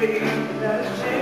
be the.